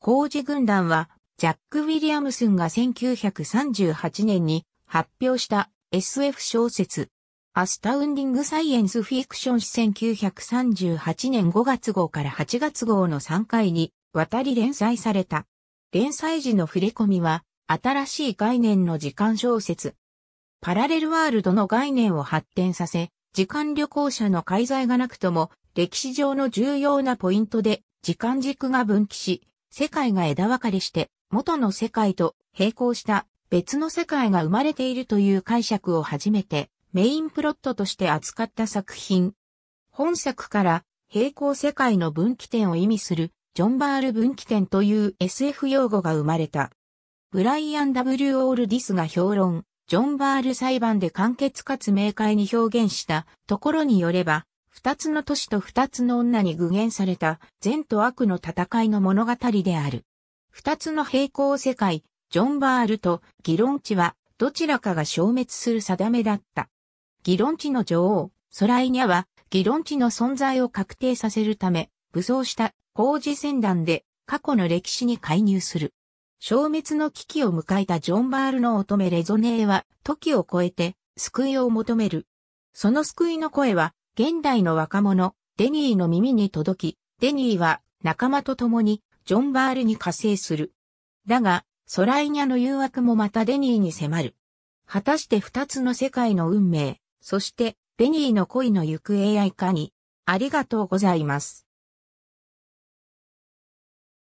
工事軍団は、ジャック・ウィリアムスンが1938年に発表した SF 小説、アスタウンディング・サイエンス・フィクション1938年5月号から8月号の3回に渡り連載された。連載時の触れ込みは、新しい概念の時間小説。パラレルワールドの概念を発展させ、時間旅行者の介在がなくとも、歴史上の重要なポイントで、時間軸が分岐し、世界が枝分かれして、元の世界と並行した別の世界が生まれているという解釈を初めてメインプロットとして扱った作品。本作から平行世界の分岐点を意味するジョン・バール分岐点という SF 用語が生まれた。ブライアン・ W・ オールディスが評論、ジョン・バール裁判で簡潔かつ明快に表現したところによれば、二つの都市と二つの女に具現された善と悪の戦いの物語である。二つの平行世界、ジョン・バールと議論地はどちらかが消滅する定めだった。議論地の女王、ソライニャは議論地の存在を確定させるため、武装した工事船団で過去の歴史に介入する。消滅の危機を迎えたジョン・バールの乙女レゾネーは時を超えて救いを求める。その救いの声は現代の若者、デニーの耳に届き、デニーは仲間と共にジョン・バールに加勢する。だが、ソライニャの誘惑もまたデニーに迫る。果たして二つの世界の運命、そしてデニーの恋の行方やいかに。ありがとうございます。